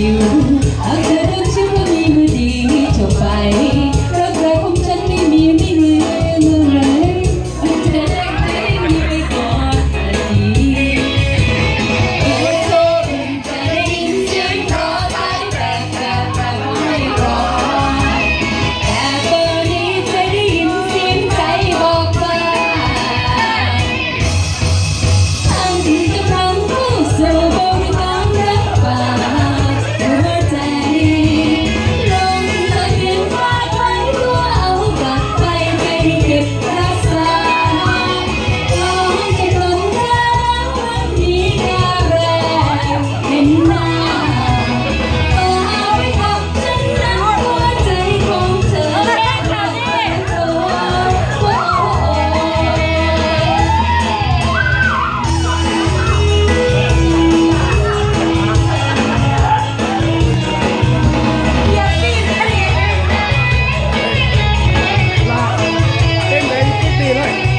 you. you later.